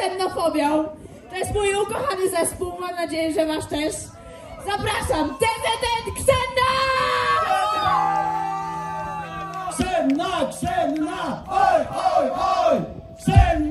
ksenofobią. To jest mój ukochany zespół, mam nadzieję, że wasz też. Zapraszam, TZN Ksenna! Ksenna, Ksenna, oj, oj, oj! Ksenna!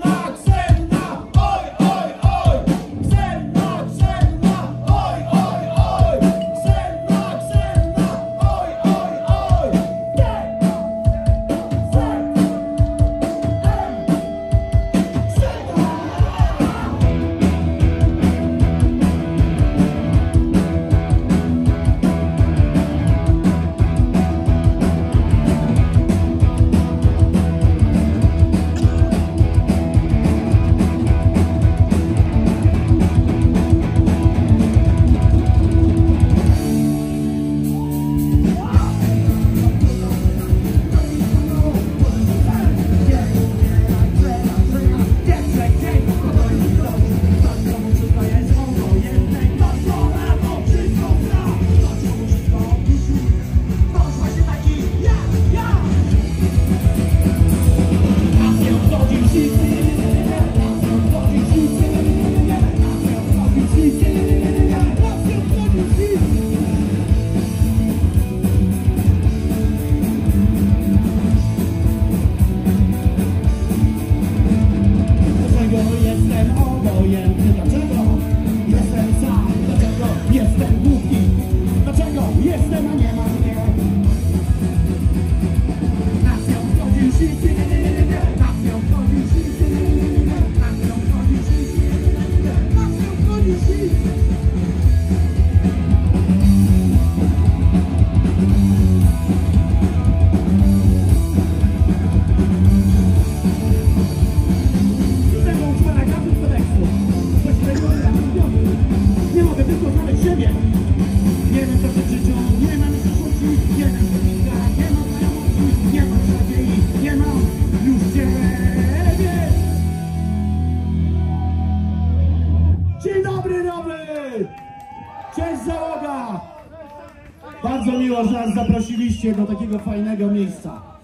że nas zaprosiliście do takiego fajnego miejsca.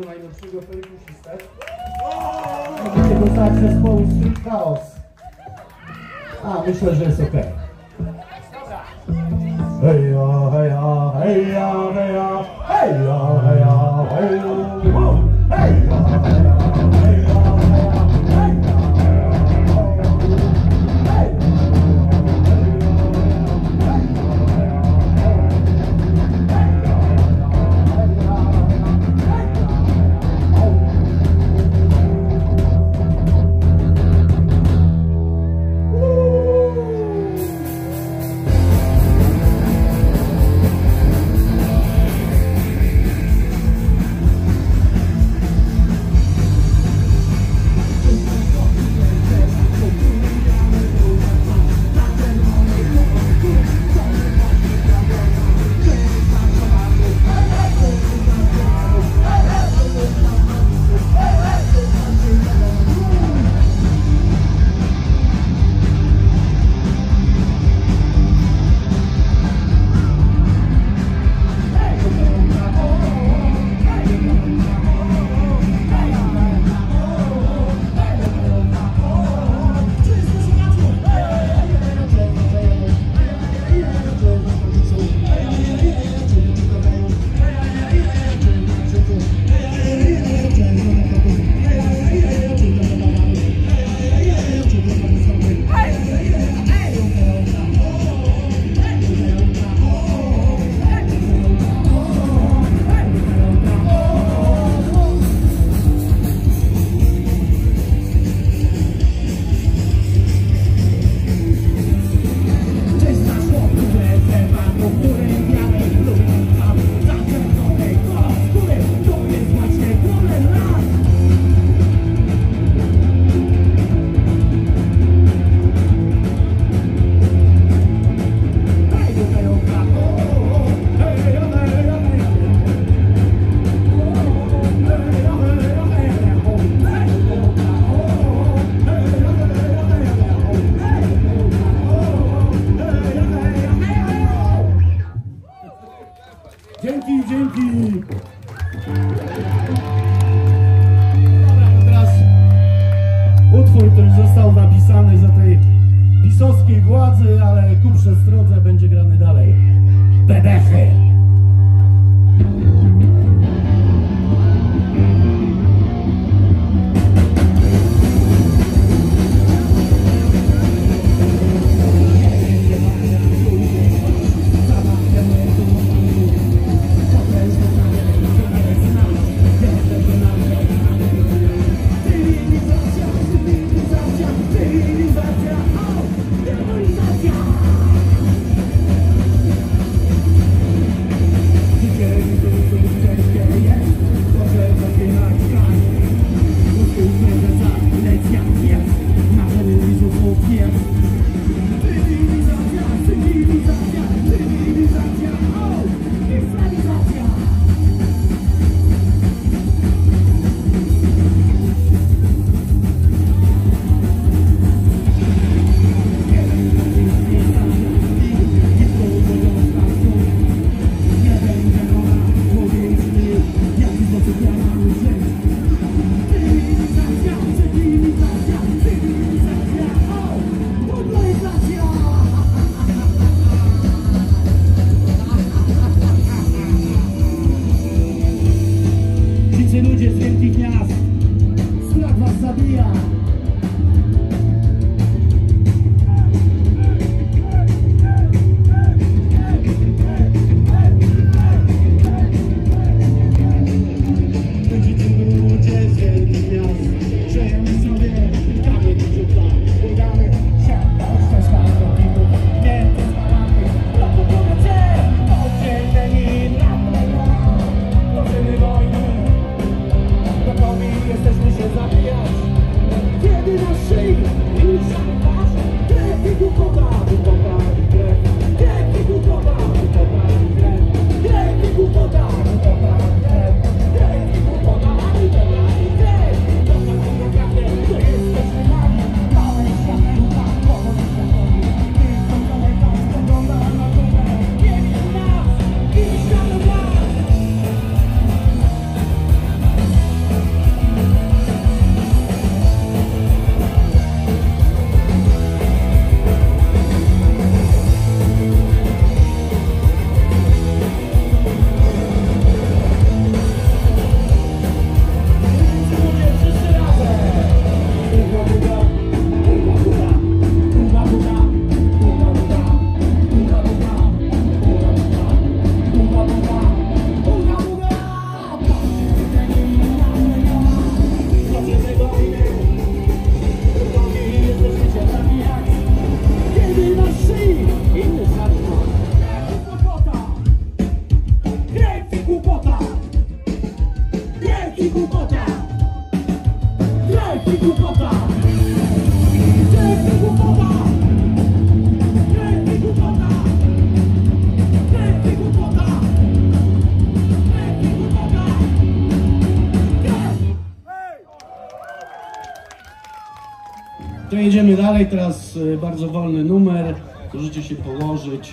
naszego najlepszego perkusistę i tego zespołu Street Chaos. A, myślę, że jest okej. Okay. Dalej, teraz y, bardzo wolny numer. Możecie się położyć.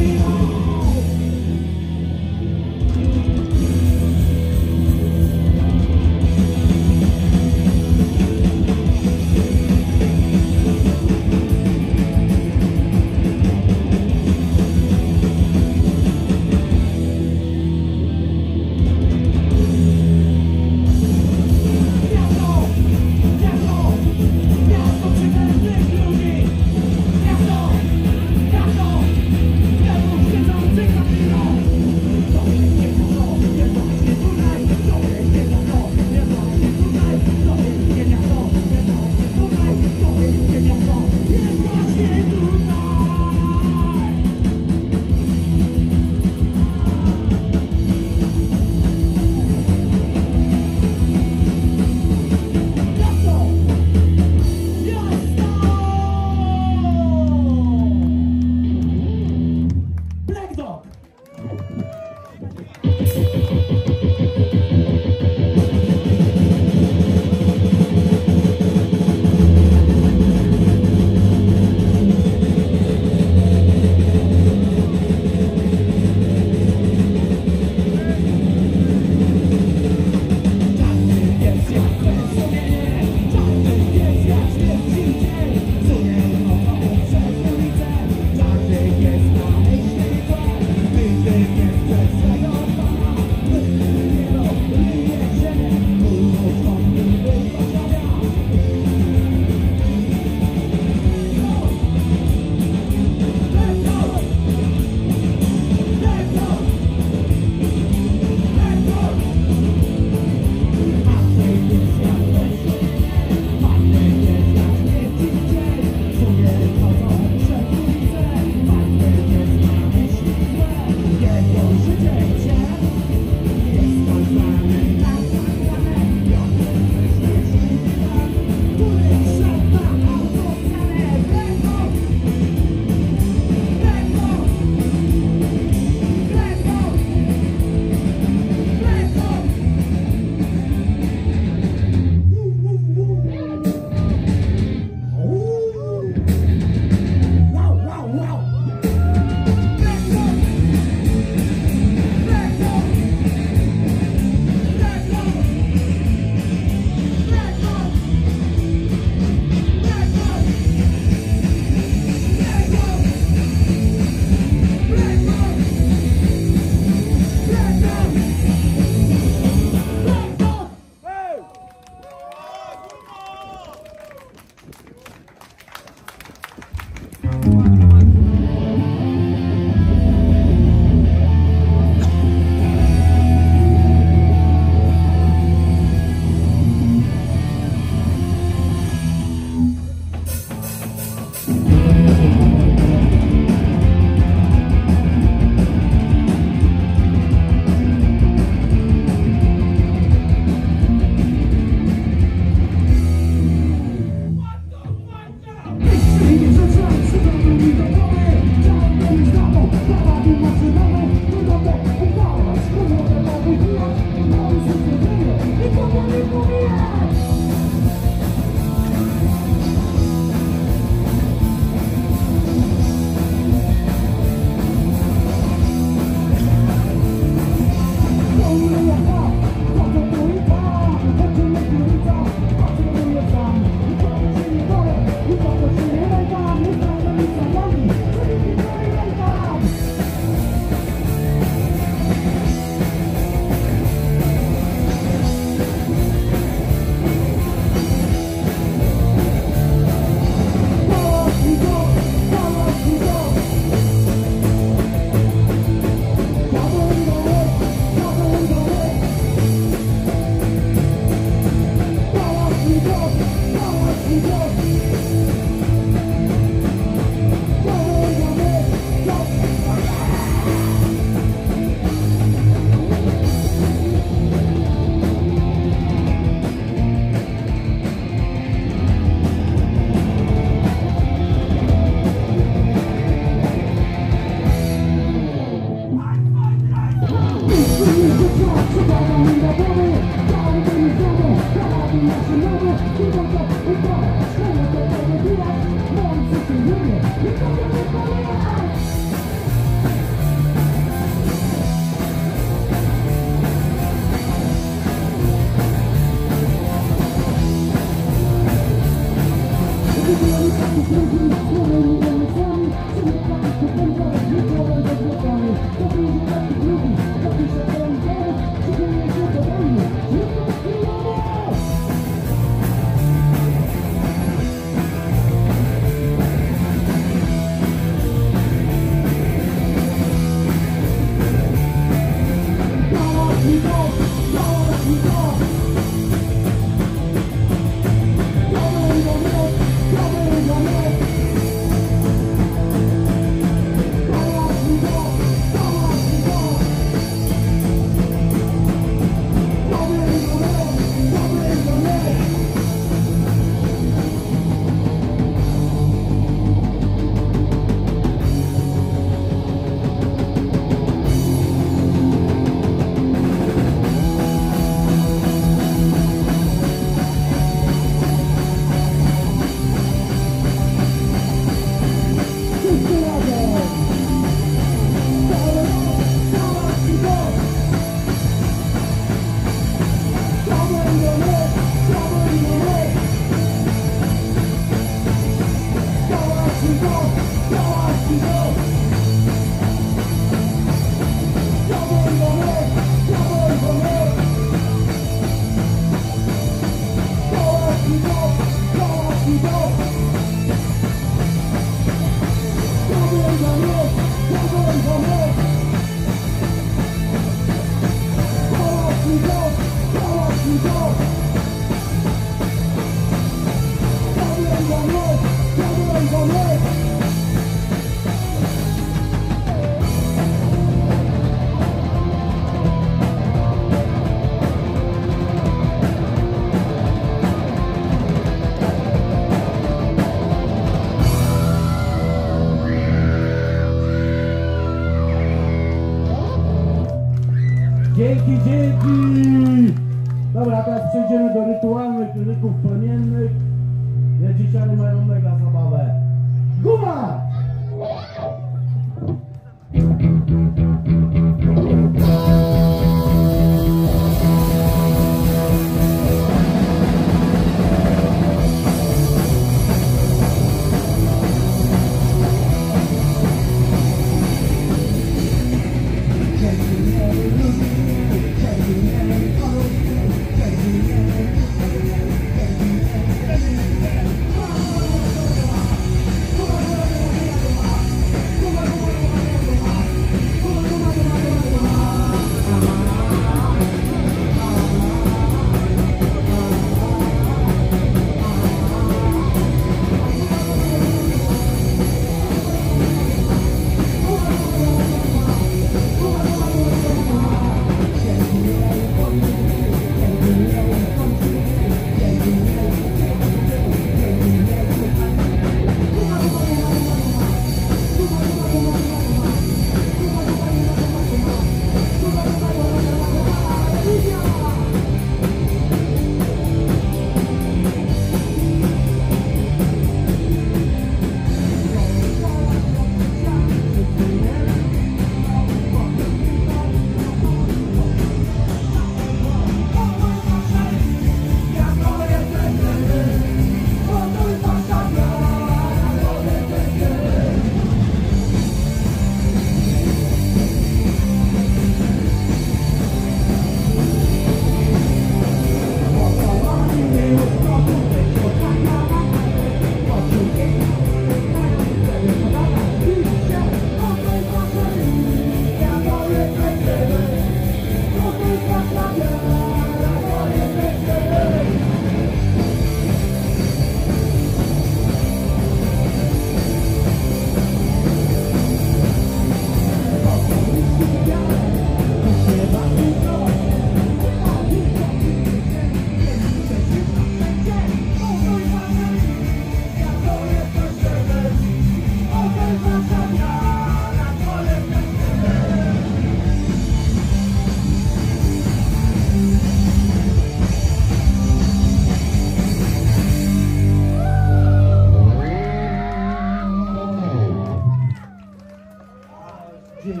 Dzięki.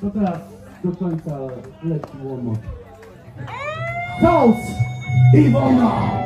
To teraz do końca lekki warm-up. House Iwona!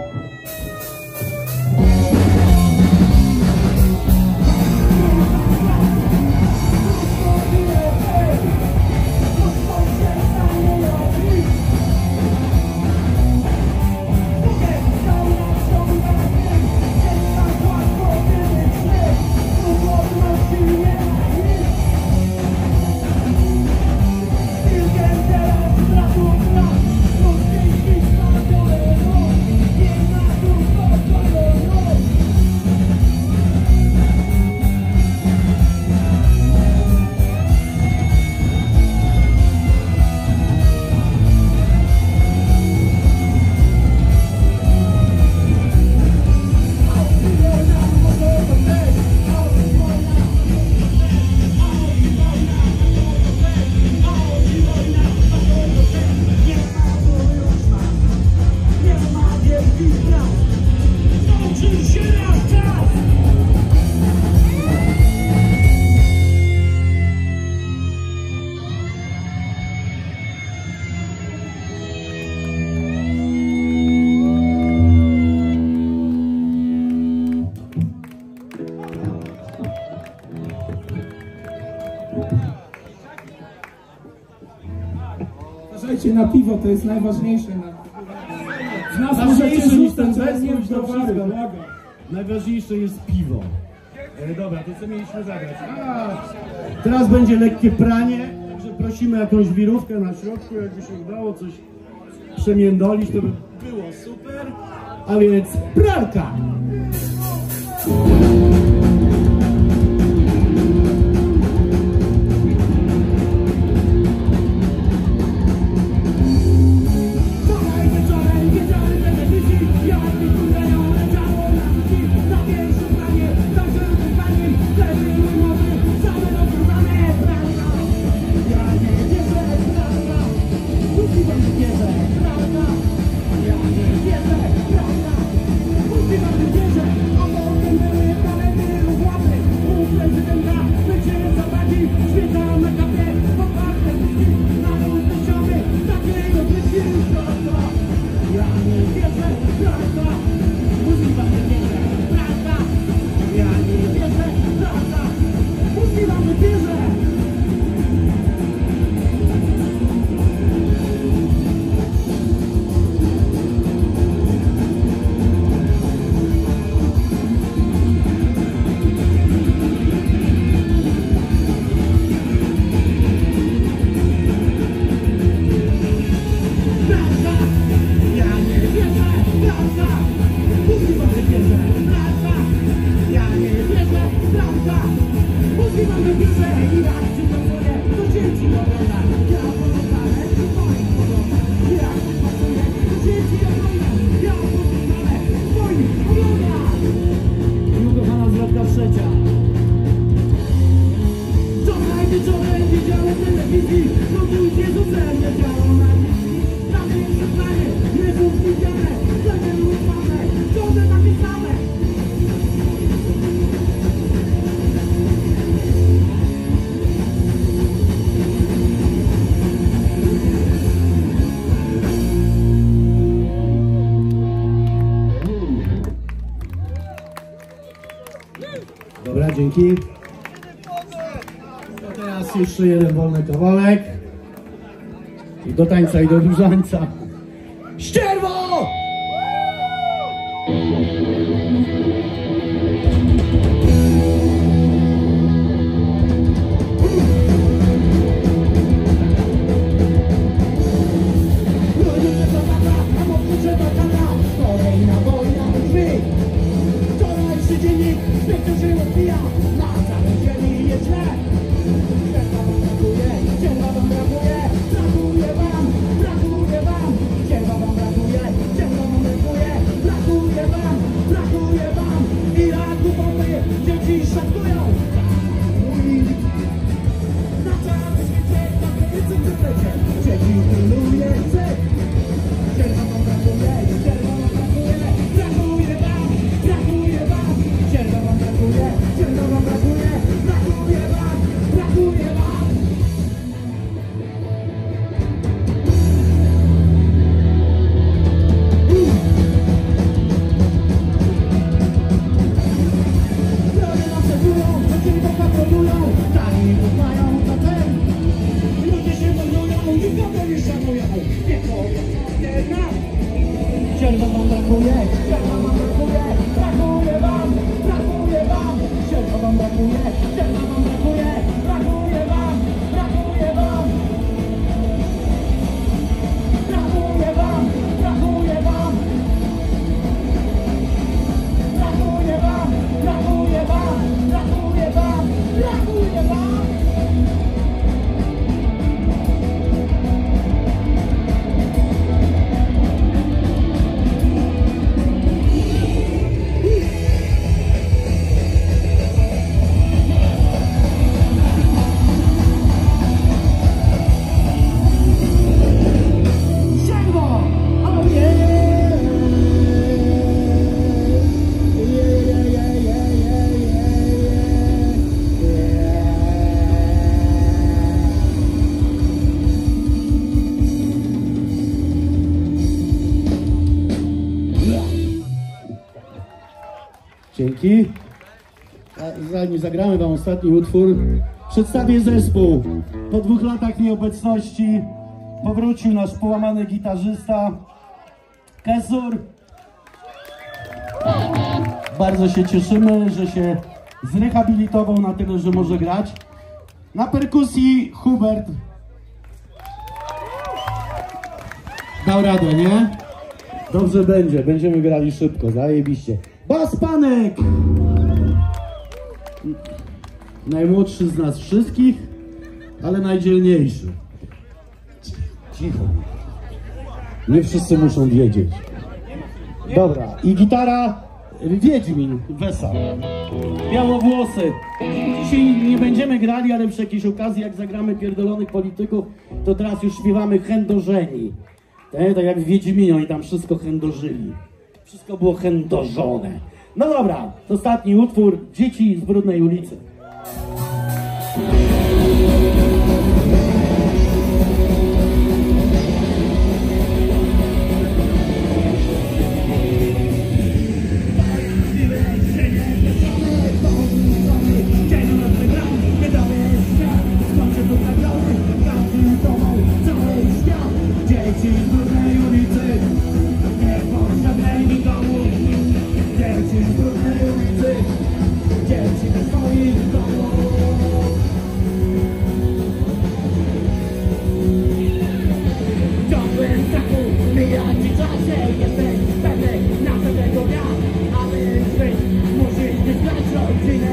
Na piwo, to jest najważniejsze. Na... W nas możecie rzucać, ale nie. Najważniejsze jest piwo. E, dobra, to co mieliśmy zagrać? A, teraz będzie lekkie pranie, także prosimy jakąś wirówkę na środku, jakby się udało coś przemiędolić, to by było super. A więc pralka! Jeszcze jeden wolny kawałek. I do tańca, i do różańca. Zagramy wam ostatni utwór, przedstawię zespół. Po dwóch latach nieobecności powrócił nasz połamany gitarzysta Kesur. Bardzo się cieszymy, że się zrehabilitował na tyle, że może grać. Na perkusji Hubert dał radę, nie? Dobrze będzie, będziemy grali szybko, zajebiście. Bas Panek! Najmłodszy z nas wszystkich, ale najdzielniejszy. Cicho. Nie wszyscy muszą wiedzieć. Dobra, i gitara Wiedźmin, Wesa. Białowłosy. Dzisiaj nie będziemy grali, ale przy jakiejś okazji, jak zagramy pierdolonych polityków, to teraz już śpiewamy chędożeni. Tak, tak jak w Wiedźminie, oni tam wszystko chędożyli. Wszystko było chędożone. No dobra, ostatni utwór. Dzieci z brudnej ulicy. Thank you.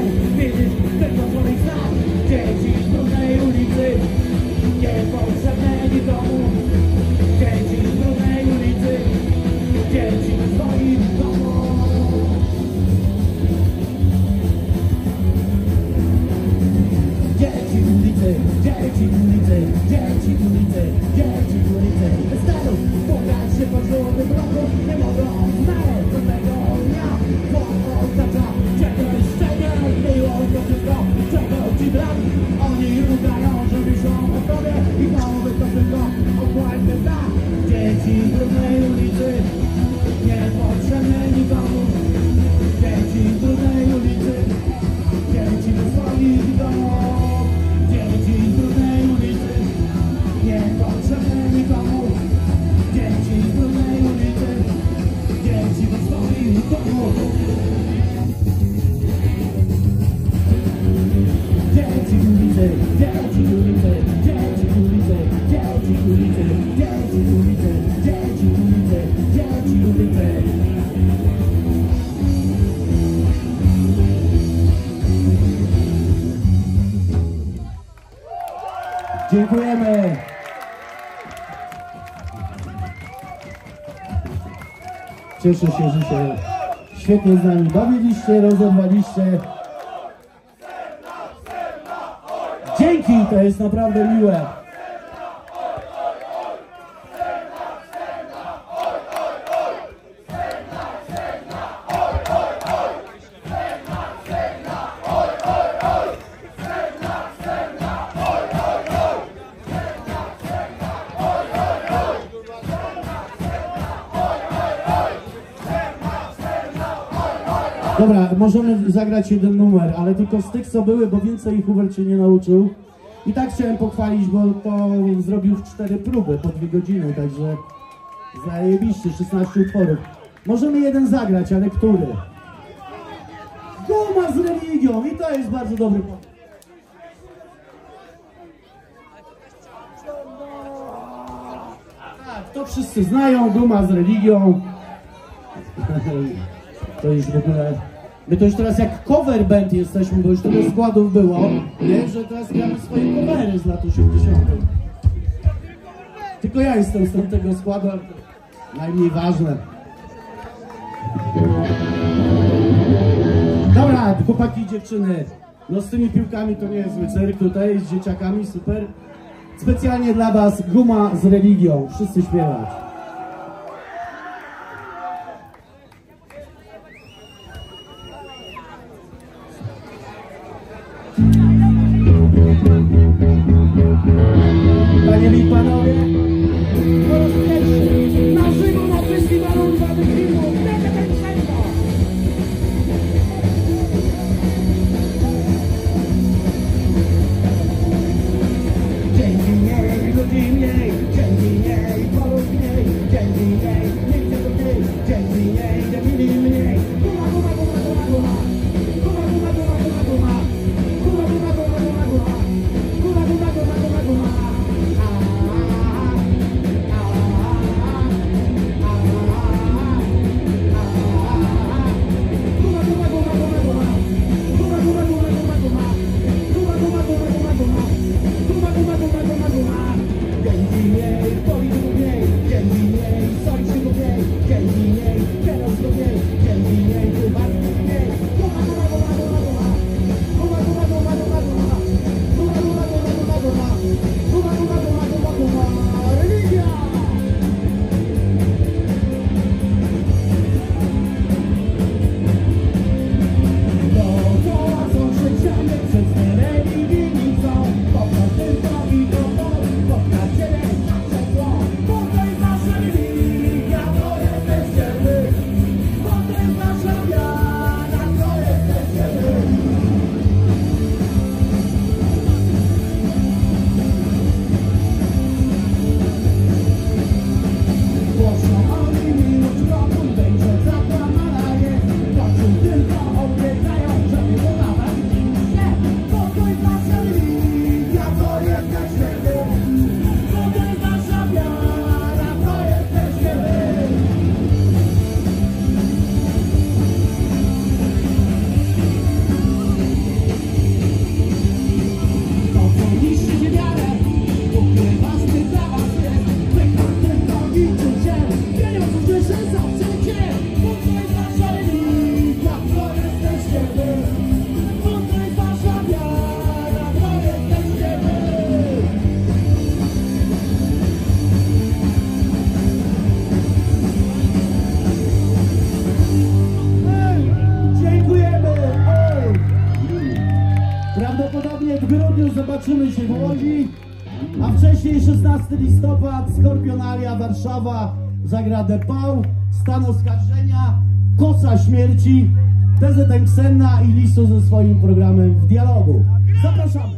Dziękujemy. Cieszę się, że się świetnie z nami bawiliście, rozerwaliście. Dzięki, to jest naprawdę miłe. Dobra, możemy zagrać jeden numer, ale tylko z tych, co były, bo więcej Hubert się nie nauczył. I tak chciałem pochwalić, bo to zrobił w cztery próby po dwie godziny, także zajebiście, 16 utworów. Możemy jeden zagrać, ale który? Guma z religią i to jest bardzo dobry pomysł. Tak, to wszyscy znają, Duma z religią. To już w ogóle... My to już teraz jak cover band jesteśmy, bo już tyle składów było, nie? że teraz gramy swoje covery z lat 80. Tylko ja jestem z tamtego składu, ale to najmniej ważne. Dobra, chłopaki i dziewczyny, no z tymi piłkami to nie jest zły tutaj, z dzieciakami, super. Specjalnie dla was guma z religią, wszyscy śpiewać. Thank you. Warszawa zagra Depał, Stan Oskarżenia, Kosa Śmierci, TZN Ksenna i Lisu ze swoim programem w dialogu. Zapraszamy!